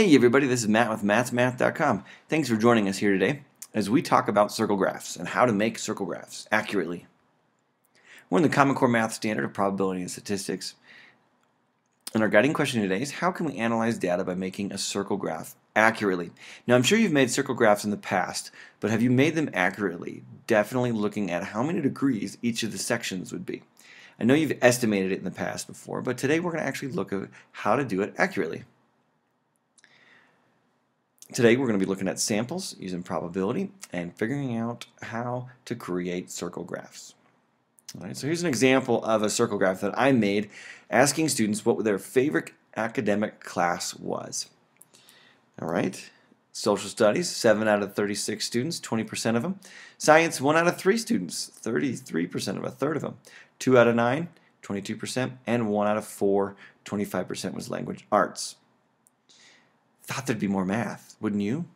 Hey everybody, this is Matt with mattsmath.com. Thanks for joining us here today as we talk about circle graphs and how to make circle graphs accurately. We're in the Common Core Math Standard of Probability and Statistics. And our guiding question today is how can we analyze data by making a circle graph accurately? Now I'm sure you've made circle graphs in the past, but have you made them accurately? Definitely looking at how many degrees each of the sections would be. I know you've estimated it in the past before, but today we're going to actually look at how to do it accurately. Today we're going to be looking at samples using probability and figuring out how to create circle graphs. All right, so here's an example of a circle graph that I made asking students what their favorite academic class was. All right, social studies, 7 out of 36 students, 20% of them. Science, 1 out of 3 students, 33% of a third of them. 2 out of 9, 22%, and 1 out of 4, 25% was language arts thought there'd be more math, wouldn't you?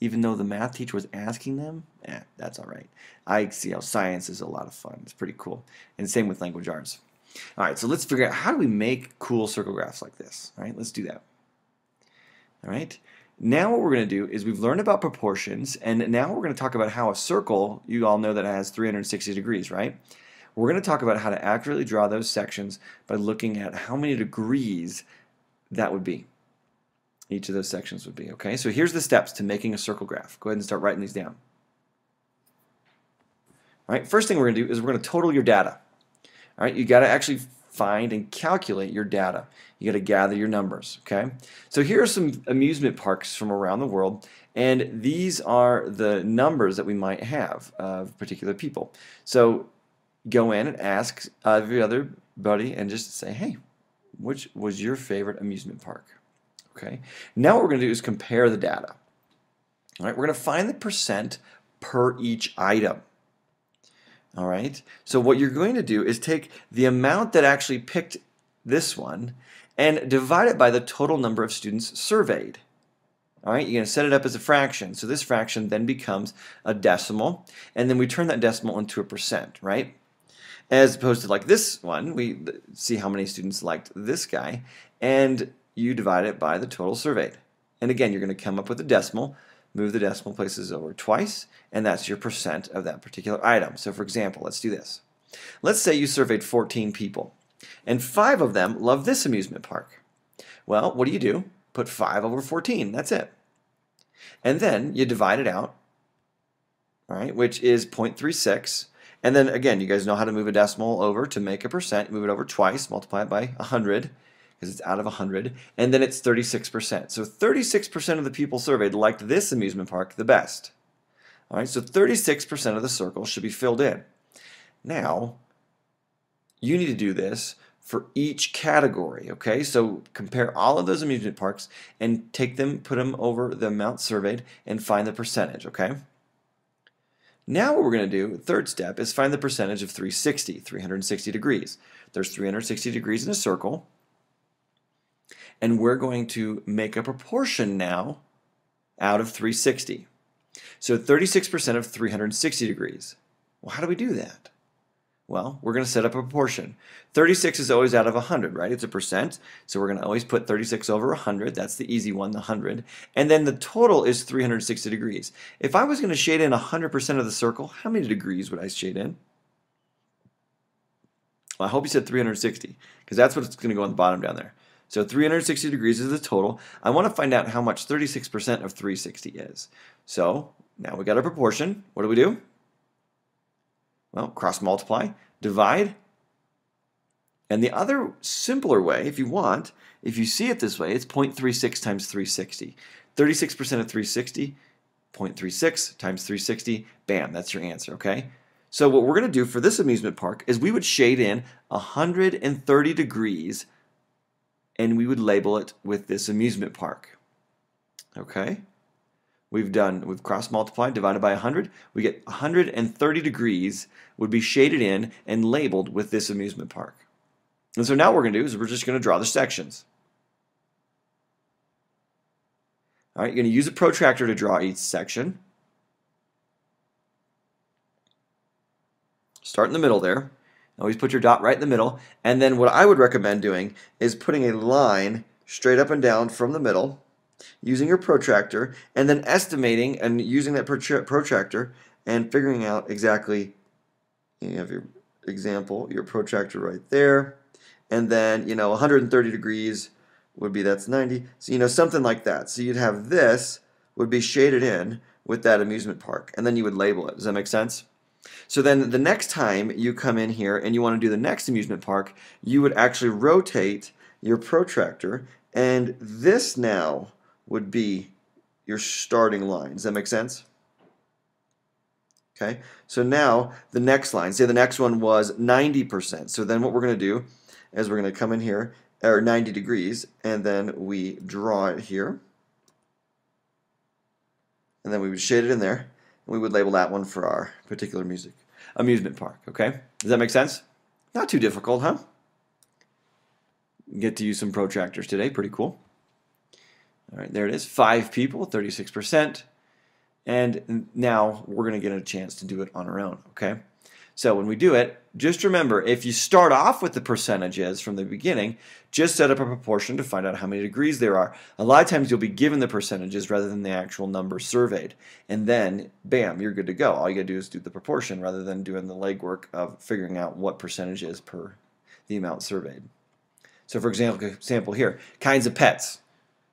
Even though the math teacher was asking them, eh, that's all right. I see how science is a lot of fun. It's pretty cool. And same with language arts. All right, so let's figure out how do we make cool circle graphs like this. All right, let's do that. All right. Now what we're going to do is we've learned about proportions, and now we're going to talk about how a circle, you all know that it has 360 degrees, right? We're going to talk about how to accurately draw those sections by looking at how many degrees that would be each of those sections would be. Okay, so here's the steps to making a circle graph. Go ahead and start writing these down. All right, first thing we're going to do is we're going to total your data. All right, you got to actually find and calculate your data. You got to gather your numbers, okay? So here are some amusement parks from around the world, and these are the numbers that we might have of particular people. So go in and ask every other buddy and just say, hey, which was your favorite amusement park? Okay. Now what we're going to do is compare the data. All right, we're going to find the percent per each item. All right. So what you're going to do is take the amount that actually picked this one and divide it by the total number of students surveyed. All right, you're going to set it up as a fraction. So this fraction then becomes a decimal, and then we turn that decimal into a percent, right? As opposed to like this one, we see how many students liked this guy, and you divide it by the total surveyed. And again, you're going to come up with a decimal, move the decimal places over twice, and that's your percent of that particular item. So for example, let's do this. Let's say you surveyed 14 people, and five of them love this amusement park. Well, what do you do? Put 5 over 14, that's it. And then you divide it out, right, which is 0.36. And then again, you guys know how to move a decimal over to make a percent. Move it over twice, multiply it by 100 because it's out of 100, and then it's 36%. So 36% of the people surveyed liked this amusement park the best. All right, so 36% of the circle should be filled in. Now, you need to do this for each category, okay? So compare all of those amusement parks and take them, put them over the amount surveyed and find the percentage, okay? Now what we're going to do, third step, is find the percentage of 360, 360 degrees. There's 360 degrees in a circle, and we're going to make a proportion now out of 360. So 36% of 360 degrees. Well, how do we do that? Well, we're going to set up a proportion. 36 is always out of 100, right? It's a percent, so we're going to always put 36 over 100. That's the easy one, the 100. And then the total is 360 degrees. If I was going to shade in 100% of the circle, how many degrees would I shade in? Well, I hope you said 360, because that's what's going to go on the bottom down there. So 360 degrees is the total. I want to find out how much 36% of 360 is. So now we got our proportion. What do we do? Well, cross multiply, divide. And the other simpler way, if you want, if you see it this way, it's 0.36 times 360. 36% of 360, 0.36 times 360, bam, that's your answer, okay? So what we're going to do for this amusement park is we would shade in 130 degrees and we would label it with this amusement park. Okay? We've done, we've cross multiplied, divided by 100. We get 130 degrees would be shaded in and labeled with this amusement park. And so now what we're going to do is we're just going to draw the sections. All right, you're going to use a protractor to draw each section. Start in the middle there. Always put your dot right in the middle. And then what I would recommend doing is putting a line straight up and down from the middle using your protractor and then estimating and using that protractor and figuring out exactly you have your example your protractor right there. And then you know 130 degrees would be that's 90 so you know something like that. So you'd have this would be shaded in with that amusement park. And then you would label it. Does that make sense so then the next time you come in here and you want to do the next amusement park you would actually rotate your protractor and this now would be your starting line. Does that make sense? Okay so now the next line say the next one was 90% so then what we're going to do is we're going to come in here, or 90 degrees, and then we draw it here. And then we would shade it in there, we would label that one for our particular music amusement park, okay? Does that make sense? Not too difficult, huh? Get to use some protractors today, pretty cool. All right, there it is, five people, 36%. And now we're going to get a chance to do it on our own, okay? So when we do it, just remember, if you start off with the percentages from the beginning, just set up a proportion to find out how many degrees there are. A lot of times you'll be given the percentages rather than the actual number surveyed. And then, bam, you're good to go. All you gotta do is do the proportion rather than doing the legwork of figuring out what percentage is per the amount surveyed. So for example, example here, kinds of pets.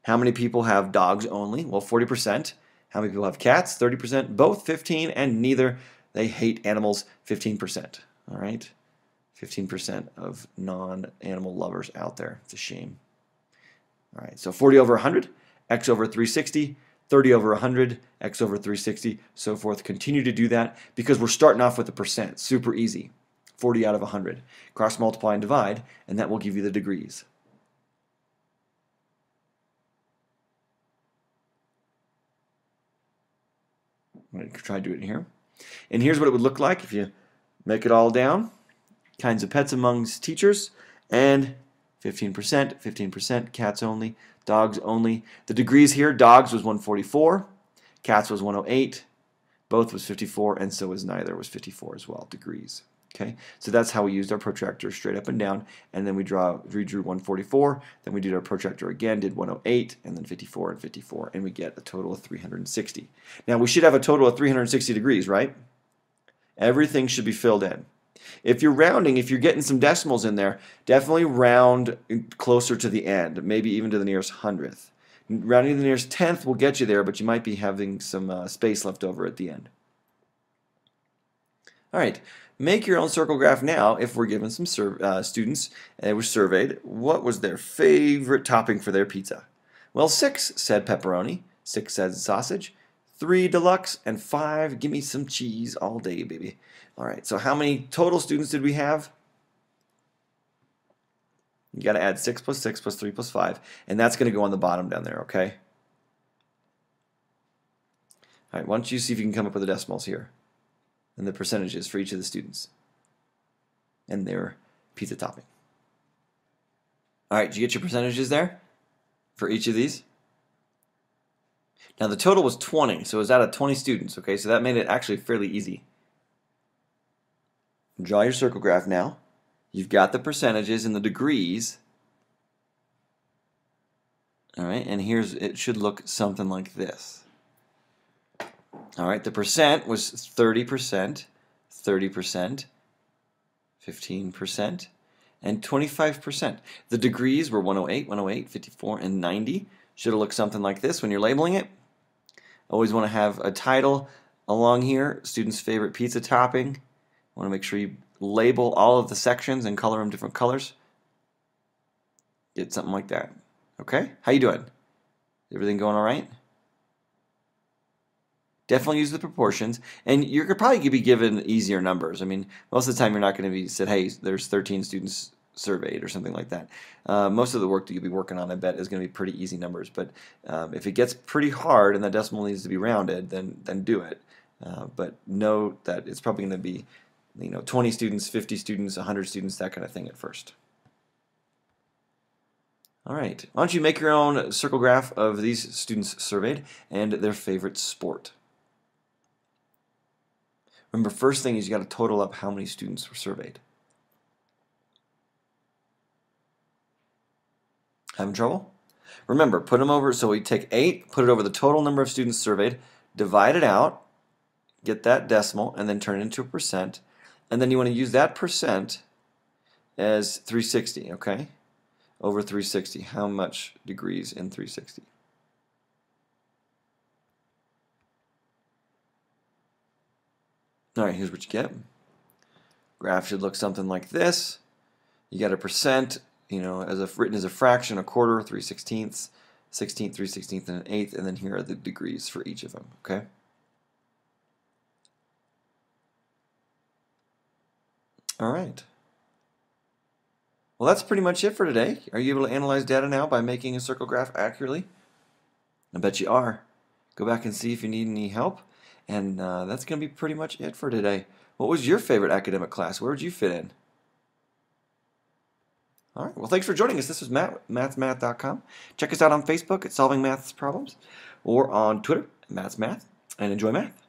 How many people have dogs only? Well, 40%. How many people have cats? 30%. Both 15 and neither they hate animals 15%. All right? 15% of non animal lovers out there. It's a shame. All right, so 40 over 100, x over 360, 30 over 100, x over 360, so forth. Continue to do that because we're starting off with a percent. Super easy. 40 out of 100. Cross multiply and divide, and that will give you the degrees. I'm going to try to do it here. And here's what it would look like if you make it all down. Kinds of pets amongst teachers and 15%, 15%, cats only, dogs only. The degrees here, dogs was 144, cats was 108, both was 54, and so was neither was 54 as well, degrees. Okay, so that's how we used our protractor straight up and down, and then we draw, we drew 144, then we did our protractor again, did 108, and then 54 and 54, and we get a total of 360. Now we should have a total of 360 degrees, right? Everything should be filled in. If you're rounding, if you're getting some decimals in there, definitely round closer to the end, maybe even to the nearest hundredth. Rounding to the nearest tenth will get you there, but you might be having some uh, space left over at the end. All right, make your own circle graph now if we're given some uh, students and they were surveyed what was their favorite topping for their pizza. Well, six said pepperoni, six said sausage, three deluxe, and five give me some cheese all day, baby. All right, so how many total students did we have? You got to add 6 plus 6 plus 3 plus 5, and that's going to go on the bottom down there, okay? All right, why don't you see if you can come up with the decimals here and the percentages for each of the students and their pizza topping. All right, did you get your percentages there for each of these? Now the total was 20, so it was out of 20 students, okay? So that made it actually fairly easy. Draw your circle graph now. You've got the percentages and the degrees. All right, and here's, it should look something like this. All right, the percent was 30%, 30%, 15%, and 25%. The degrees were 108, 108, 54, and 90. Should have looked something like this when you're labeling it. Always want to have a title along here, student's favorite pizza topping. Want to make sure you label all of the sections and color them different colors. Get something like that. Okay? How you doing? Everything going all right? Definitely use the proportions, and you're probably going to be given easier numbers. I mean, most of the time you're not going to be said, "Hey, there's 13 students surveyed or something like that. Uh, most of the work that you'll be working on, I bet, is going to be pretty easy numbers. But um, if it gets pretty hard and the decimal needs to be rounded, then then do it. Uh, but know that it's probably going to be, you know, 20 students, 50 students, 100 students, that kind of thing at first. All right. Why don't you make your own circle graph of these students surveyed and their favorite sport? Remember, first thing is you got to total up how many students were surveyed. Having trouble? Remember, put them over, so we take 8, put it over the total number of students surveyed, divide it out, get that decimal, and then turn it into a percent. And then you want to use that percent as 360, okay? Over 360. How much degrees in 360? All right, here's what you get. Graph should look something like this. You got a percent, you know, as a, written as a fraction, a quarter, 3 sixteenths, 16th, 3 sixteenths, and an eighth, and then here are the degrees for each of them, okay? All right. Well, that's pretty much it for today. Are you able to analyze data now by making a circle graph accurately? I bet you are. Go back and see if you need any help. And uh, that's going to be pretty much it for today. What was your favorite academic class? Where would you fit in? All right. Well, thanks for joining us. This was Matt, mattsmath.com. Check us out on Facebook at Solving Maths Problems or on Twitter, Matt's Math, and enjoy math.